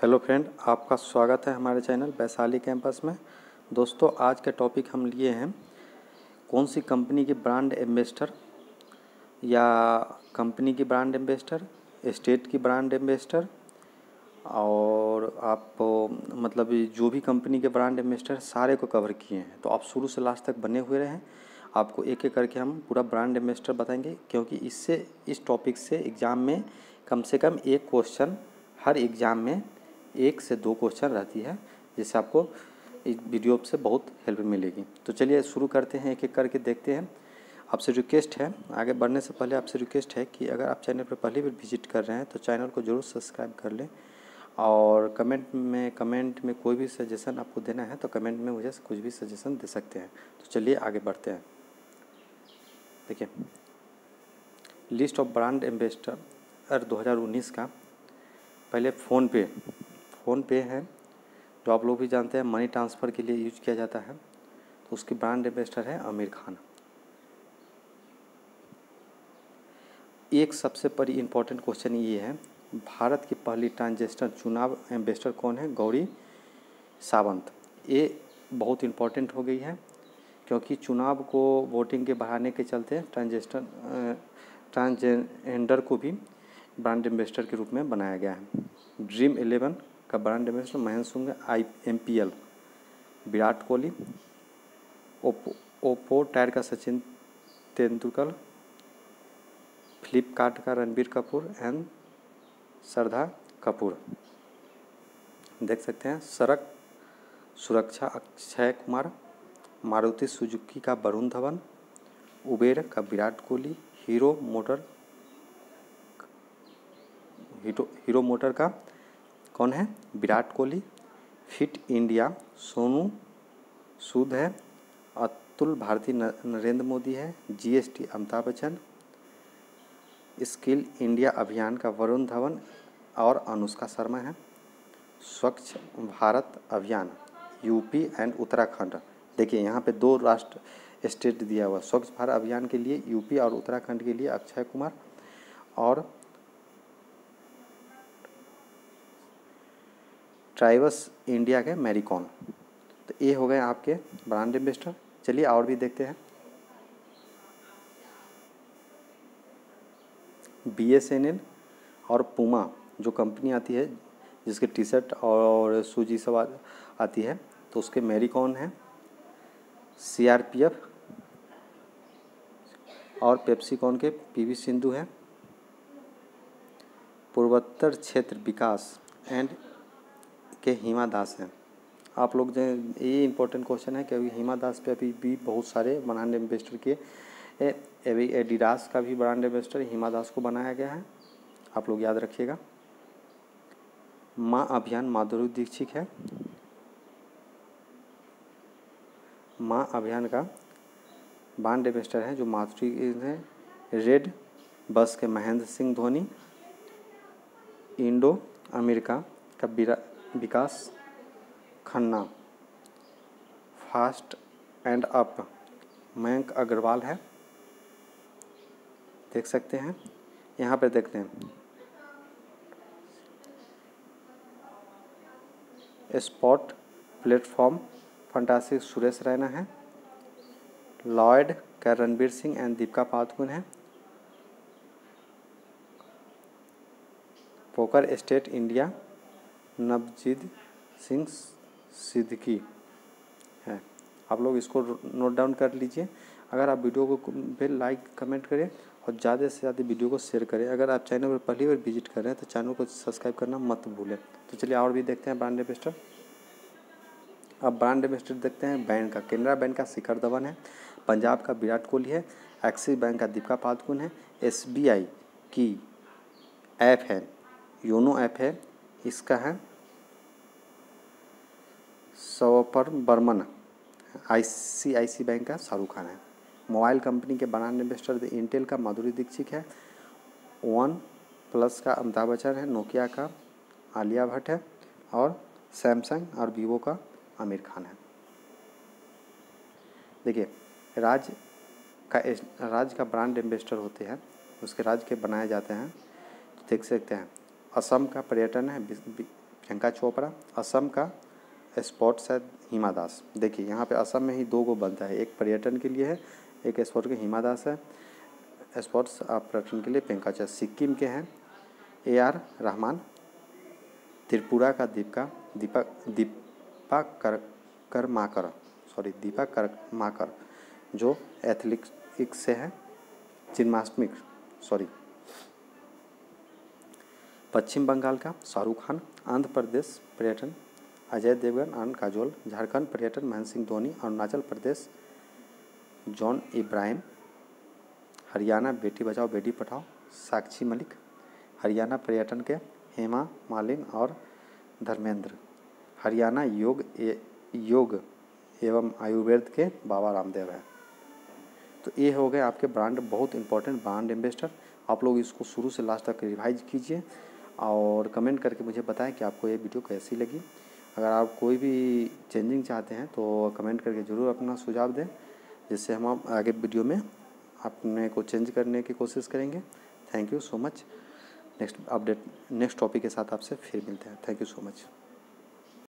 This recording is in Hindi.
हेलो फ्रेंड, आपका स्वागत है हमारे चैनल वैशाली कैंपस में। दोस्तों, आज का टॉपिक हम लिए हैं, कौन सी कंपनी की ब्रांड एम्बेसडर या कंपनी की ब्रांड एम्बेसडर, स्टेट की ब्रांड एम्बेसडर, और आप मतलब जो भी कंपनी के ब्रांड एम्बेसडर सारे को कवर किए हैं। तो आप शुरू से लास्ट तक बने हुए रहें। आपको एक एक करके हम पूरा ब्रांड एम्बेसडर बताएँगे, क्योंकि इससे, इस टॉपिक से एग्ज़ाम में कम से कम एक क्वेश्चन हर एग्ज़ाम में एक से दो क्वेश्चन रहती है, जिससे आपको इस वीडियो से बहुत हेल्प मिलेगी। तो चलिए शुरू करते हैं एक एक करके देखते हैं। आपसे रिक्वेस्ट है, आगे बढ़ने से पहले आपसे रिक्वेस्ट है कि अगर आप चैनल पर पहली बार विज़िट कर रहे हैं तो चैनल को ज़रूर सब्सक्राइब कर लें। और कमेंट में कमेंट में कोई भी सजेशन आपको देना है तो कमेंट में मुझे कुछ भी सजेशन दे सकते हैं। तो चलिए आगे बढ़ते हैं। देखिए लिस्ट ऑफ़ ब्रांड एम्बेसडर 2019 का, पहले फ़ोन पे। फ़ोन पे है, जो आप लोग भी जानते हैं मनी ट्रांसफ़र के लिए यूज़ किया जाता है तो उसकी ब्रांड एम्बेसडर है आमिर खान। एक सबसे बड़ी इम्पोर्टेंट क्वेश्चन ये है, भारत की पहली ट्रांजेस्टर चुनाव एम्बेसडर कौन है? गौरी सावंत। ये बहुत इम्पोर्टेंट हो गई है, क्योंकि चुनाव को वोटिंग के बढ़ाने के चलते ट्रांजेस्टर ट्रांसजेंडर को भी ब्रांड एम्बेसडर के रूप में बनाया गया है। ड्रीम इलेवन का brand ambassador Mahendra Singh I M P L Virat Kohli, Oppo Oppo tyre का सचिन तेंदुलकर, फ्लिपकार्ट का रणबीर कपूर एंड श्रद्धा कपूर। देख सकते हैं, सड़क सुरक्षा, अक्षय कुमार, मारुति सुजुकी का वरुण धवन, उबेर का Virat Kohli, Hero Motor Hero Motor का कौन है? विराट कोहली, फिट इंडिया, सोनू सूद है, अतुल भारती नरेंद्र मोदी है, GST Amitabh Bachchan, Skill India अभियान का वरुण धवन और अनुष्का शर्मा है। स्वच्छ भारत अभियान, यूपी एंड उत्तराखंड। देखिए, यहाँ पे दो राष्ट्र, स्टेट दिया हुआ स्वच्छ भारत अभियान के लिए यूपी और उत्तराखंड के लिए अक्षय कुमार और ट्राइबस इंडिया के मैरिकॉन तो ये हो गए आपके ब्रांड एम्बेसडर। चलिए और भी देखते हैं। बी एस एन एल और पुमा जो कंपनी आती है, जिसके टी शर्ट और सूजी सब आती है तो उसके मैरिकॉन है। सी आर पी एफ़ और पेप्सिकॉन के पी वी सिंधु है। पूर्वोत्तर क्षेत्र विकास एंड के हिमा दास हैं। आप लोग जो ये इम्पोर्टेंट क्वेश्चन है कि अभी हिमा दास पे अभी भी बहुत सारे ब्रांड एम्बेसडर के अभी एडिडास का भी ब्रांड एम्बेसडर हिमा दास को बनाया गया है। आप लोग याद रखिएगा। माँ अभियान माधुरी दीक्षित है। माँ अभियान का ब्रांड एम्बेसडर है जो माधुरी है। रेड बस के महेंद्र सिंह धोनी इंडो अमेरिका का Vikas Khanna, fast and up. Mayank Agarwal है। देख सकते हैं। यहाँ पे देखते हैं। Spot platform fantastic Suresh Raina है। लॉयड का रणबीर सिंह एंड दीपिका पादुकोण है। Poker state India Navjeet Singh Siddiqui है। आप लोग इसको नोट डाउन कर लीजिए। अगर आप वीडियो को फिर लाइक कमेंट करें और ज़्यादा से ज़्यादा वीडियो को शेयर करें। अगर आप चैनल पर पहली बार विज़िट कर रहे हैं तो चैनल को सब्सक्राइब करना मत भूलें। तो चलिए और भी देखते हैं ब्रांड एम्बेस्टर अब ब्रांड एम्बेस्टर देखते हैं बैंक का। केनरा बैंक का शिखर धवन है। पंजाब का विराट कोहली है। एक्सिस बैंक का दीपिका पादुकोण है। एसबीआई की ऐप है। योनो ऐप है। इसका है सवपर बर्मन, आईसीआईसी बैंक का शाहरुख खान है। मोबाइल कंपनी के ब्रांड इन्वेस्टर इंटेल का माधुरी दीक्षित है। वन प्लस का अमिताभ बच्चन है, नोकिया का आलिया भट्ट है और सैमसंग और वीवो का आमिर खान है। देखिए राज्य का राज्य का ब्रांड एम्बेसडर होते हैं, उसके राज्य के बनाए जाते हैं, देख सकते हैं। असम का पर्यटन है प्रियंका चोपड़ा। असम का स्पोर्ट्स है, हिमा दास। देखिए, यहाँ पे असम में ही दो गो बनता है। एक पर्यटन के लिए है, एक स्पोर्ट के हिमा दास है। स्पोर्ट्स पर्यटन के लिए चोपड़ा सिक्किम के हैं। ए आर रहमान, त्रिपुरा का दीपका, दीपक, दीपा कर, करमाकर सॉरी दीपा करमाकर, जो एथलेटिक्स से है। जिम्नास्टिक सॉरी पश्चिम बंगाल का शाहरुख खान, आंध्र प्रदेश पर्यटन अजय देवगन आनंद काजोल झारखंड पर्यटन महेंद्र सिंह धोनी अरुणाचल प्रदेश जॉन इब्राहिम हरियाणा बेटी बचाओ बेटी पढ़ाओ साक्षी मलिक हरियाणा पर्यटन के हेमा मालिन और धर्मेंद्र हरियाणा योग ए, योग एवं आयुर्वेद के बाबा रामदेव है। तो ये हो गए आपके ब्रांड बहुत इंपॉर्टेंट ब्रांड इन्वेस्टर आप लोग इसको शुरू से लास्ट तक रिवाइज कीजिए और कमेंट करके मुझे बताएँ कि आपको ये वीडियो कैसी लगी। अगर आप कोई भी चेंजिंग चाहते हैं तो कमेंट करके ज़रूर अपना सुझाव दें, जिससे हम आगे वीडियो में अपने को चेंज करने की कोशिश करेंगे। Thank you so much next update next topic के साथ आपसे फिर मिलते हैं. Thank you so much